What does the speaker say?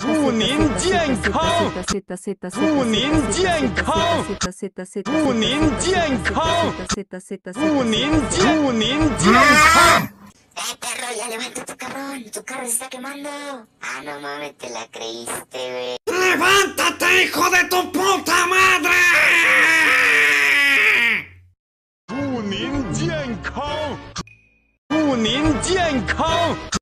祝您健康，祝您健康，祝您健康，祝您祝您健康。Eh, perro, ya levanta tu carrón. Tu carro se está quemando. Ah, no mames, te la creíste, güey. ¡Levántate, hijo de tu puta madre! 祝您健康，祝您健康。